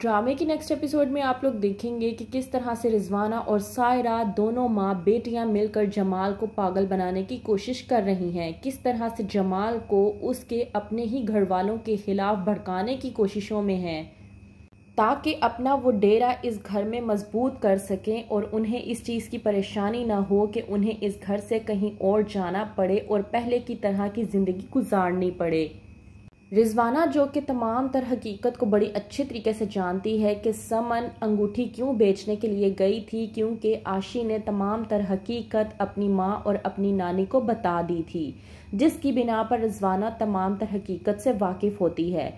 ड्रामे की next episode में आप लोग देखेंगे कि किस तरह से रिजवाना और सायरा दोनों माँ बेटियाँ मिलकर जमाल को पागल बनाने की कोशिश कर रही हैं। किस तरह से जमाल को उसके अपने ही घर वालों के खिलाफ भड़काने की कोशिशों में हैं। ताकि अपना वो डेरा इस घर में मज़बूत कर सकें और उन्हें इस चीज़ की परेशानी ना हो कि उन्हें इस घर से कहीं और जाना पड़े और पहले की तरह की ज़िंदगी गुजारनी पड़े। रिजवाना जो कि तमाम तर हकीकत को बड़ी अच्छे तरीके से जानती है कि समन अंगूठी क्यों बेचने के लिए गई थी, क्योंकि आशी ने तमाम तर हकीकत अपनी माँ और अपनी नानी को बता दी थी, जिसकी बिना पर रिजवाना तमाम तर हकीकत से वाकिफ होती है।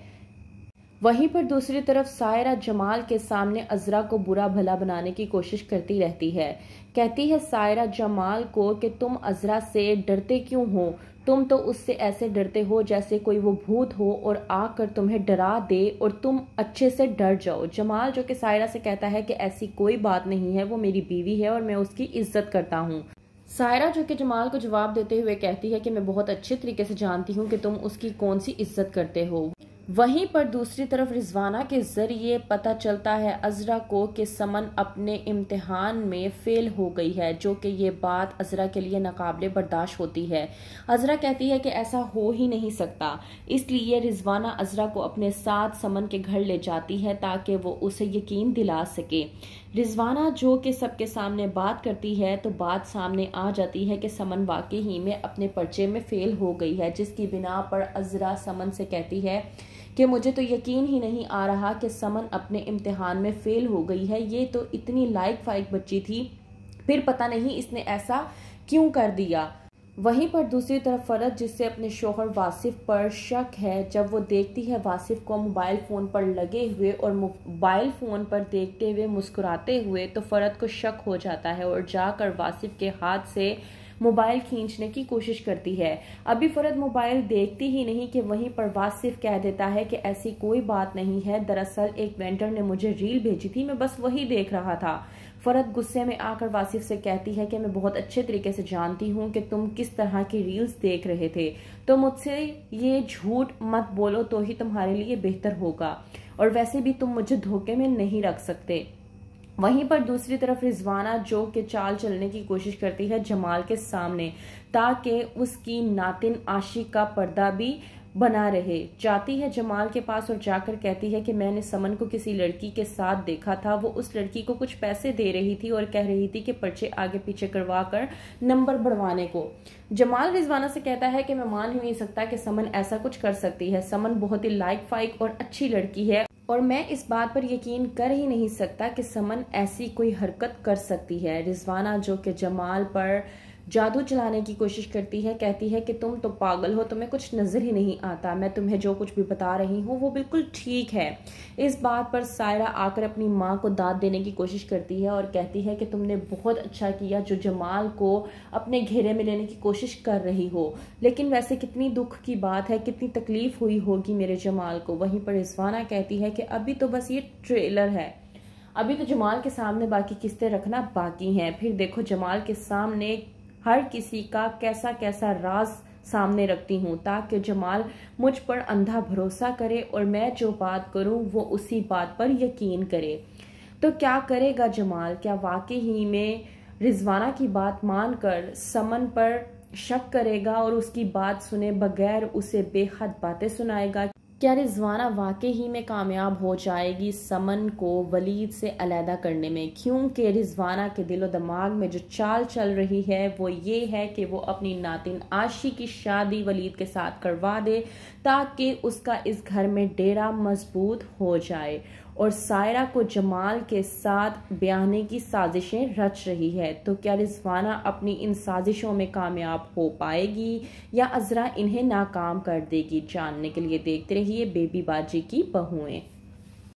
वहीं पर दूसरी तरफ़ सायरा जमाल के सामने अजरा को बुरा भला बनाने की कोशिश करती रहती है। कहती है, सायरा जमाल को कि तुम अजरा से डरते क्यों हो? तुम तो उससे ऐसे डरते हो जैसे कोई वो भूत हो और आकर तुम्हें डरा दे और तुम अच्छे से डर जाओ। जमाल जो कि सायरा से कहता है कि ऐसी कोई बात नहीं है, वो मेरी बीवी है और मैं उसकी इज़्ज़त करता हूँ। सायरा जो कि जमाल को जवाब देते हुए कहती है कि मैं बहुत अच्छे तरीके से जानती हूँ कि तुम उसकी कौन सी इज़्ज़त करते हो। वहीं पर दूसरी तरफ़ रिजवाना के ज़रिए पता चलता है अजरा को कि समन अपने इम्तिहान में फेल हो गई है, जो कि ये बात अजरा के लिए नाकबले बर्दाश्त होती है। अजरा कहती है कि ऐसा हो ही नहीं सकता। इसलिए रिजवाना अजरा को अपने साथ समन के घर ले जाती है ताकि वो उसे यकीन दिला सके। रिजवाना जो कि सबके सामने बात करती है तो बात सामने आ जाती है कि समन वाकई ही में अपने पर्चे में फेल हो गई है, जिसकी बिना पर अजरा समन से कहती है कि मुझे तो यकीन ही नहीं आ रहा कि समन अपने इम्तिहान में फ़ेल हो गई है। ये तो इतनी लाइक फाइक बच्ची थी। फिर पता नहीं इसने ऐसा क्यों कर दिया। वहीं पर दूसरी तरफ़ फरत जिससे अपने शोहर वासिफ पर शक है, जब वो देखती है वासिफ को मोबाइल फ़ोन पर लगे हुए और मोबाइल फ़ोन पर देखते हुए मुस्कुराते हुए तो फरत को शक हो जाता है और जाकर वासिफ के हाथ से मोबाइल खींचने की कोशिश करती है। अभी फरद मोबाइल देखती ही नहीं कि वहीं पर वासिफ कह देता है कि ऐसी कोई बात नहीं है। दरअसल एक वेंटर ने मुझे रील भेजी थी, मैं बस वही देख रहा था। फरद गुस्से में आकर वासिफ से कहती है कि मैं बहुत अच्छे तरीके से जानती हूँ कि तुम किस तरह की रील्स देख रहे थे। तो मुझसे ये झूठ मत बोलो तो ही तुम्हारे लिए बेहतर होगा। और वैसे भी तुम मुझे धोखे में नहीं रख सकते। वहीं पर दूसरी तरफ़ रिजवाना जो के चाल चलने की कोशिश करती है जमाल के सामने, ताकि उसकी नातिन आशी का पर्दा भी बना रहे। जाती है जमाल के पास और जाकर कहती है कि मैंने समन को किसी लड़की के साथ देखा था। वो उस लड़की को कुछ पैसे दे रही थी और कह रही थी कि पर्चे आगे पीछे करवा कर नंबर बढ़वाने को। जमाल रिजवाना से कहता है कि मैं मान ही नहीं सकता कि समन ऐसा कुछ कर सकती है। समन बहुत ही लाइक फाइक और अच्छी लड़की है और मैं इस बात पर यकीन कर ही नहीं सकता कि समन ऐसी कोई हरकत कर सकती है। रिजवाना जो कि जमाल पर जादू चलाने की कोशिश करती है, कहती है कि तुम तो पागल हो, तुम्हें कुछ नज़र ही नहीं आता। मैं तुम्हें जो कुछ भी बता रही हूँ, वो बिल्कुल ठीक है। इस बात पर सायरा आकर अपनी माँ को दाद देने की कोशिश करती है और कहती है कि तुमने बहुत अच्छा किया जो जमाल को अपने घेरे में लेने की कोशिश कर रही हो। लेकिन वैसे कितनी दुख की बात है, कितनी तकलीफ़ हुई होगी मेरे जमाल को। वहीं पर रिजवाना कहती है कि अभी तो बस ये ट्रेलर है। अभी तो जमाल के सामने बाकी किस्तें रखना बाकी हैं। फिर देखो जमाल के सामने हर किसी का कैसा कैसा राज सामने रखती हूँ, ताकि जमाल मुझ पर अंधा भरोसा करे और मैं जो बात करूँ, वो उसी बात पर यकीन करे। तो क्या करेगा जमाल? क्या वाकई ही में रिजवाना की बात मानकर समन पर शक करेगा और उसकी बात सुने बगैर उसे बेहद बातें सुनाएगा? क्या रिजवाना वाकई ही में कामयाब हो जाएगी समन को वलीद से अलहदा करने में? क्योंकि रिजवाना के दिलो दिमाग में जो चाल चल रही है, वो ये है कि वो अपनी नातिन आशी की शादी वलीद के साथ करवा दे, ताकि उसका इस घर में डेरा मज़बूत हो जाए। और सायरा को जमाल के साथ ब्याहने की साजिशें रच रही है। तो क्या रिजवाना अपनी इन साजिशों में कामयाब हो पाएगी या अजरा इन्हें नाकाम कर देगी? जानने के लिए देखते रहिए बेबी बाजी की बहुएँ।